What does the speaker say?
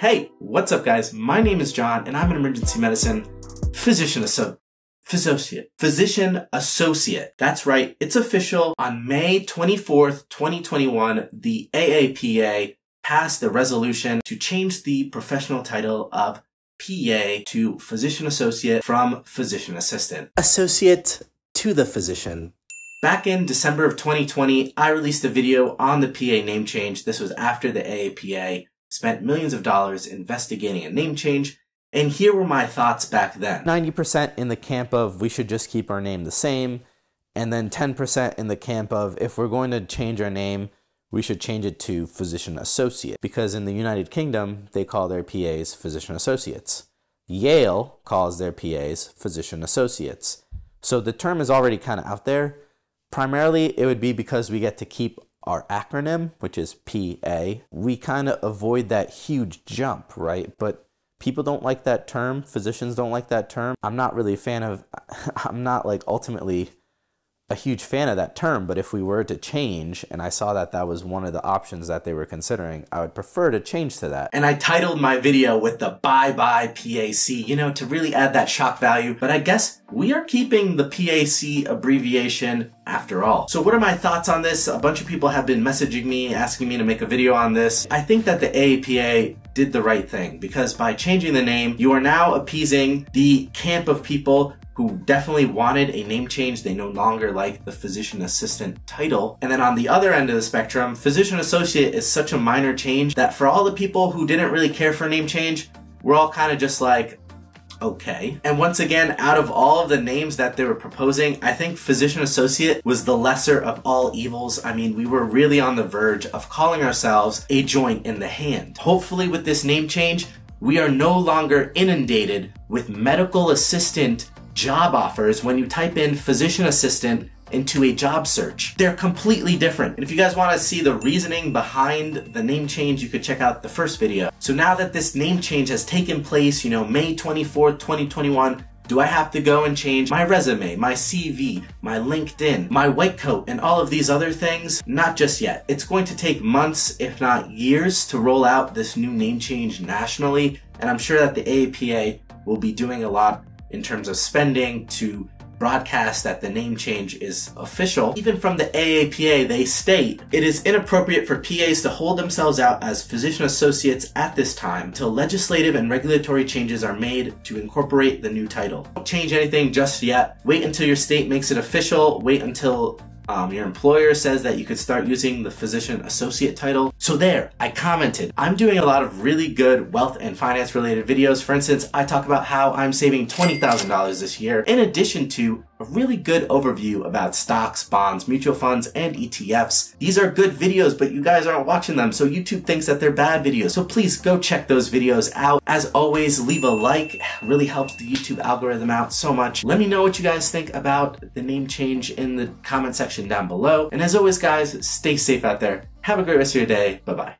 Hey, what's up guys? My name is John and I'm an emergency medicine physician associate. Physician. Physician associate. That's right. It's official. On May 24th, 2021, the AAPA passed the resolution to change the professional title of PA to physician associate from physician assistant. Associate to the physician. Back in December of 2020, I released a video on the PA name change. This was after the AAPA spent millions of dollars investigating a name change, and here were my thoughts back then. 90% in the camp of we should just keep our name the same, and then 10% in the camp of if we're going to change our name, we should change it to physician associate because in the United Kingdom, they call their PAs physician associates. Yale calls their PAs physician associates. So the term is already kind of out there. Primarily, it would be because we get to keep our acronym, which is PA. We kind of avoid that huge jump, right? But people don't like that term. Physicians don't like that term. I'm not really a fan of, I'm not like ultimately a huge fan of that term, but if we were to change, and I saw that that was one of the options that they were considering, I would prefer to change to that. And I titled my video with the bye bye PA-C, you know, to really add that shock value. But I guess we are keeping the PA-C abbreviation after all. So what are my thoughts on this? A bunch of people have been messaging me, asking me to make a video on this. I think that the AAPA did the right thing because by changing the name, you are now appeasing the camp of people who definitely wanted a name change. They no longer like the physician assistant title. And then on the other end of the spectrum, physician associate is such a minor change that for all the people who didn't really care for a name change, we're all kind of just like, okay. And once again, out of all of the names that they were proposing, I think physician associate was the lesser of all evils. I mean, we were really on the verge of calling ourselves a joint in the hand. Hopefully with this name change, we are no longer inundated with medical assistant job offers when you type in physician assistant into a job search. They're completely different. And if you guys want to see the reasoning behind the name change, you could check out the first video. So now that this name change has taken place, you know, May 24th, 2021, do I have to go and change my resume, my CV, my LinkedIn, my white coat, and all of these other things? Not just yet. It's going to take months, if not years, to roll out this new name change nationally, and I'm sure that the AAPA will be doing a lot in terms of spending to broadcast that the name change is official. Even from the AAPA, they state it is inappropriate for PAs to hold themselves out as physician associates at this time until legislative and regulatory changes are made to incorporate the new title. Don't change anything just yet. Wait until your state makes it official. Wait until um, your employer says that you could start using the physician associate title. So there, I commented. I'm doing a lot of really good wealth and finance related videos. For instance, I talk about how I'm saving $20,000 this year in addition to a really good overview about stocks, bonds, mutual funds, and ETFs. These are good videos, but you guys aren't watching them, so YouTube thinks that they're bad videos. So please go check those videos out. As always, leave a like. It really helps the YouTube algorithm out so much. Let me know what you guys think about the name change in the comment section down below. And as always, guys, stay safe out there. Have a great rest of your day. Bye-bye.